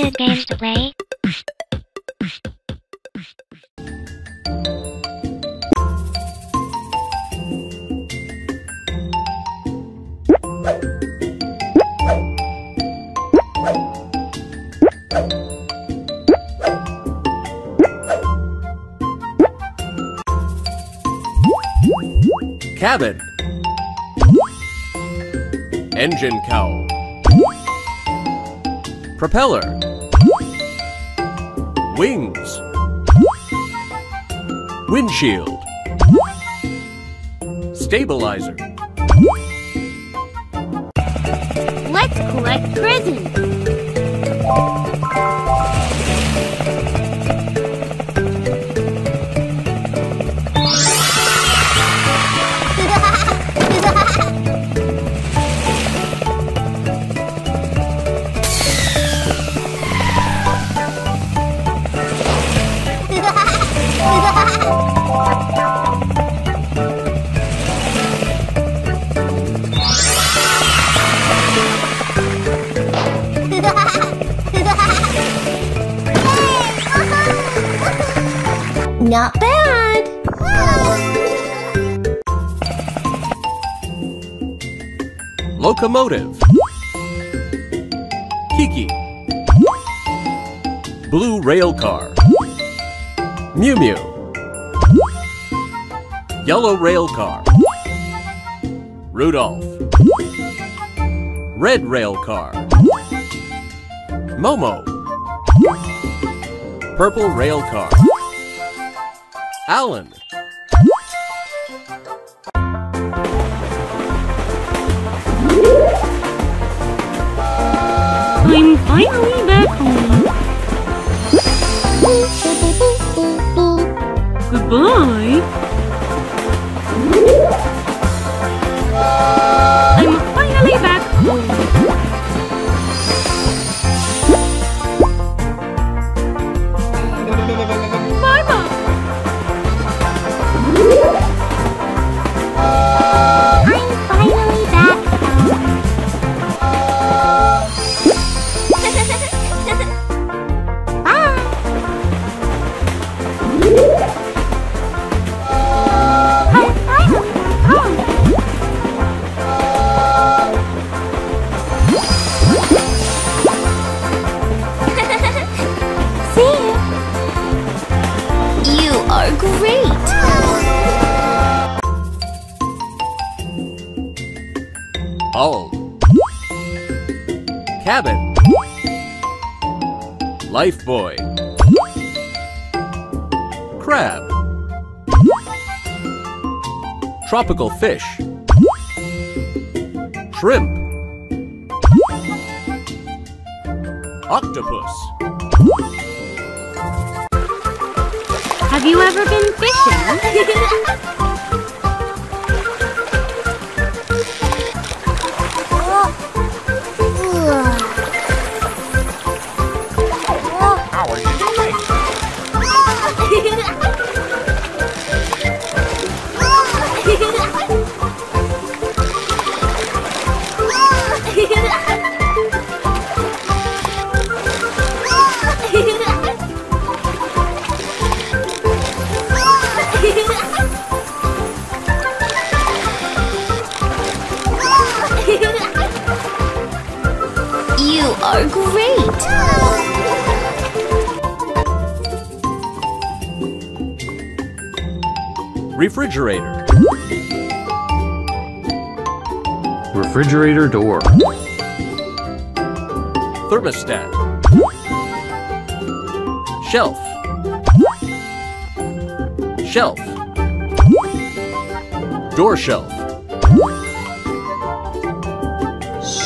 Good games to play. Cabin. Engine cowl. Propeller. Wings. Windshield. Stabilizer. Let's collect presents. Not bad. Locomotive. Kiki. Blue rail car. Miumiu. Yellow rail car. Rudolph. Red rail car. Momo. Purple rail car. Alan. I'm finally back home. Goodbye. Lifebuoy. Crab. Tropical fish. Shrimp. Octopus. Have you ever been fishing? You are great. Refrigerator. Refrigerator door. Thermostat. Shelf. Shelf. Door shelf.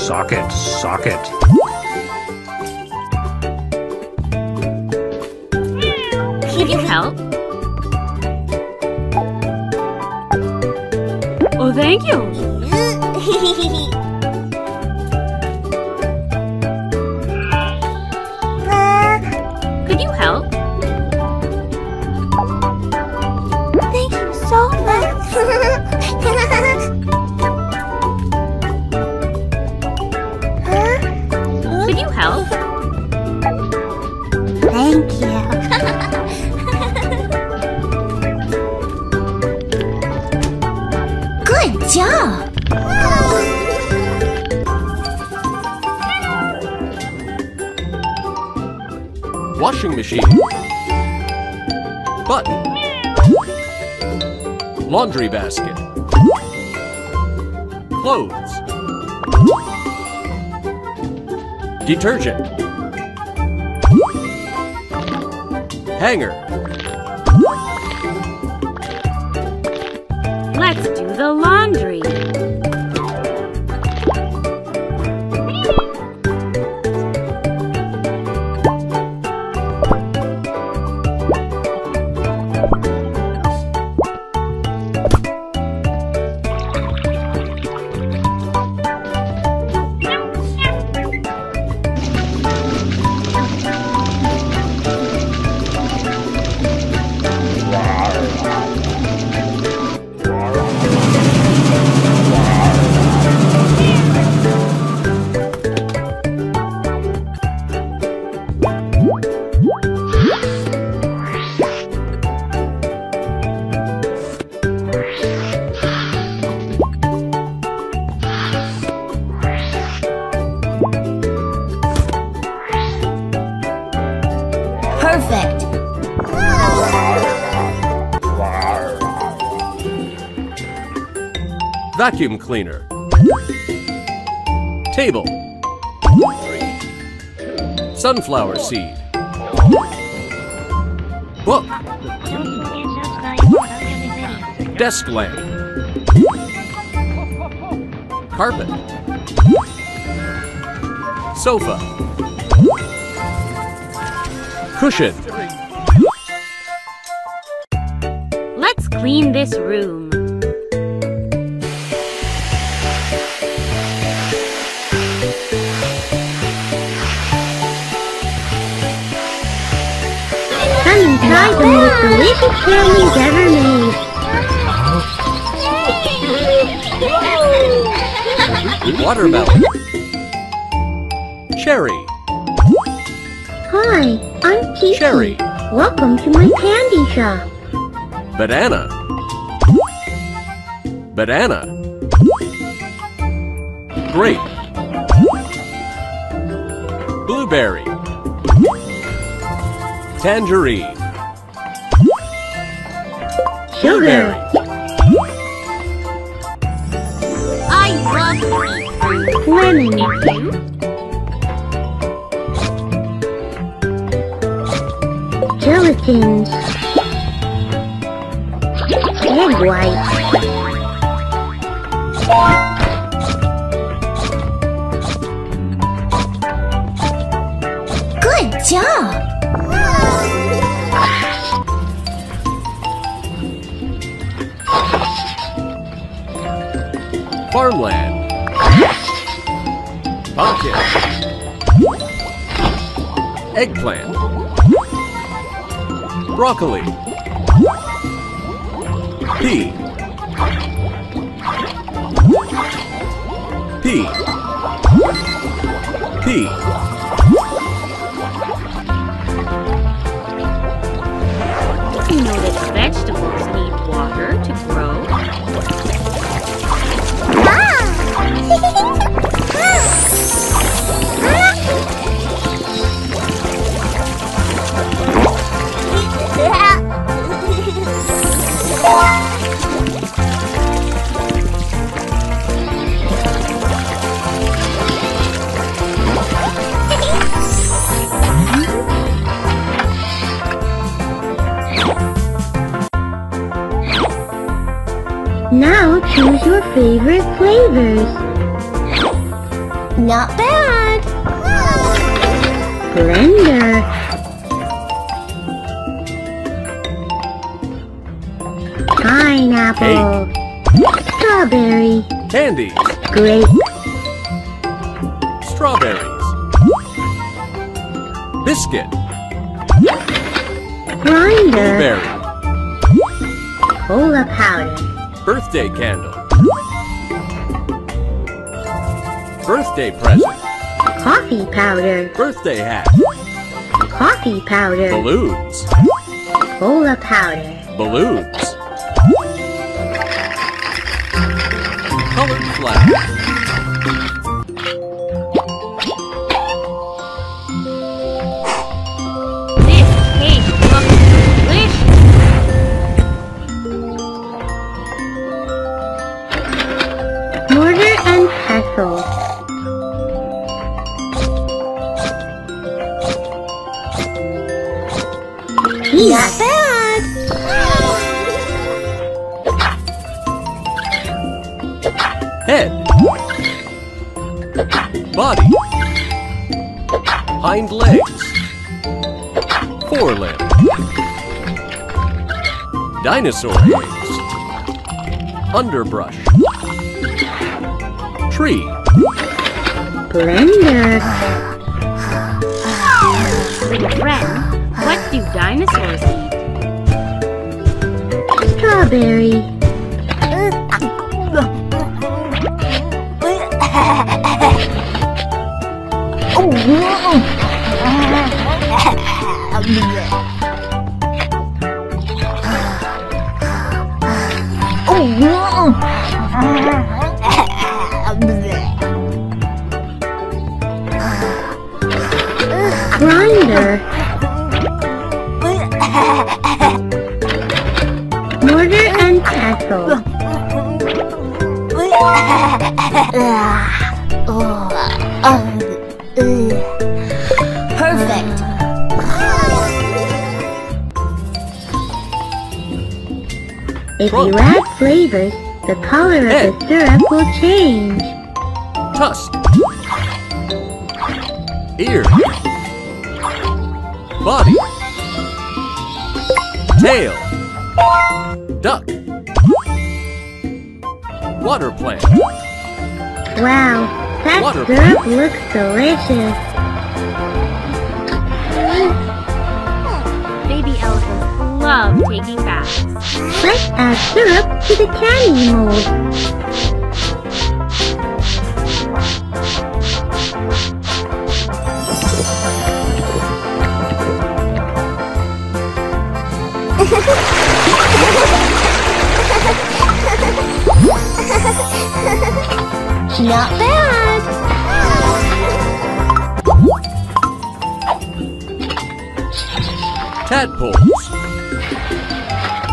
Socket, socket. Can you help? Oh, thank you. Machine. Button. Laundry basket. Clothes. Detergent. Hanger. Let's do the laundry. Vacuum cleaner. Table. Sunflower seed. Book. Desk lamp. Carpet. Sofa. Cushion. Let's clean this room. The most delicious candies ever made. Watermelon. Cherry. Hi, I'm Kiki. Cherry. Welcome to my candy shop. Banana. Banana. Grape. Blueberry. Tangerine. Blueberry. I love to eat fruit. Lemon. Farmland. Pumpkin. Eggplant. Broccoli. Pea. Pea. Pea. You know that vegetables need water to grow. Now choose your favorite flavors. Not bad. Blender. Pineapple. Strawberry. Candy. Grape. Strawberries. Biscuit. Grinder. Blueberry. Cola powder. Birthday candle. Birthday present. Coffee powder. Birthday hat. Coffee powder. Balloons. Cola powder. Balloons. Colored flag. Head. Body. Hind legs. Forelimb. Dinosaur eggs. Underbrush. Tree. Blender. Little friend, what do dinosaurs eat? Strawberry. Grinder. Mortar and pestle. you add flavors, the color Head. of the syrup will change. Tusk. Ear. Body. Tail. Duck. Water plant. Wow, that Water syrup looks delicious. Baby elephants love taking baths. Let's add syrup to the candy mold. Not bad. Tadpoles.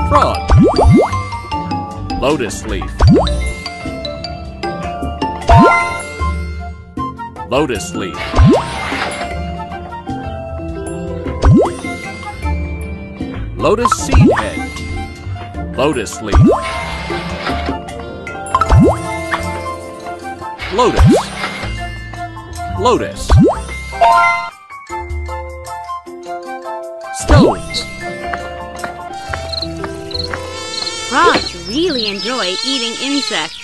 Frog. Lotus leaf. Lotus leaf. Lotus seed head. Lotus leaf. Lotus. Lotus. Stones. Really enjoy eating insects.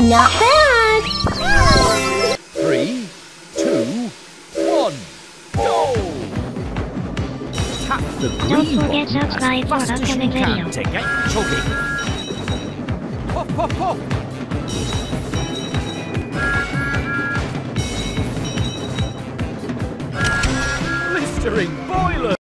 Not bad. The green forget button to subscribe for upcoming videos. to get chugging. Hop, hop, hop! Blistering boiler!